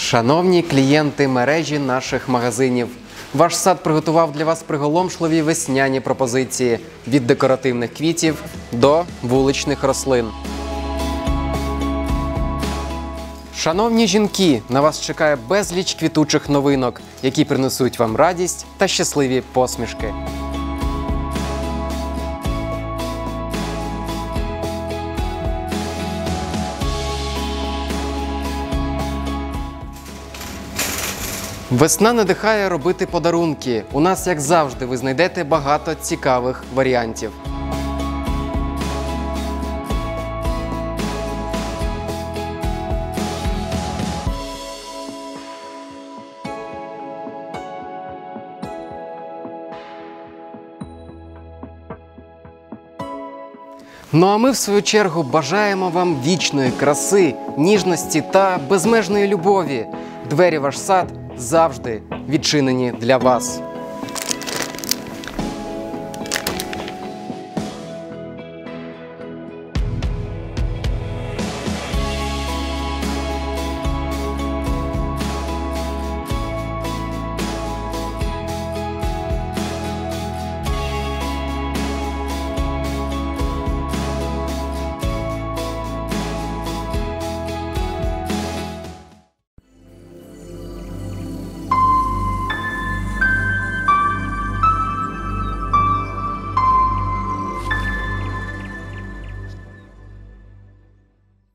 Шановні клієнти мережі наших магазинів, ваш сад приготував для вас приголомшливі весняні пропозиції від декоративних квітів до вуличних рослин. Шановні жінки, на вас чекає безліч квітучих новинок, які принесуть вам радість та щасливі посмішки. Весна надихає робити подарунки. У нас, як завжди, ви знайдете багато цікавих варіантів. Ну а ми, в свою чергу, бажаємо вам вічної краси, ніжності та безмежної любові. Двері ваш сад завжди відчинені для вас.